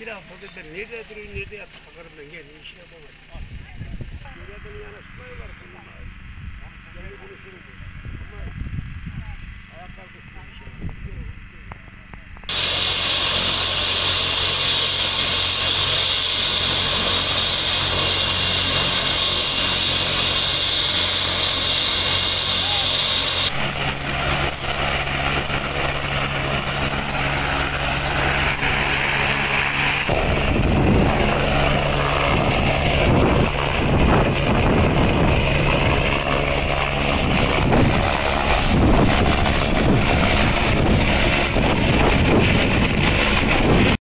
Bir biraz burada nerede duruyor nerede yatıp bakarım ben gelin işe yapamam. Nereden.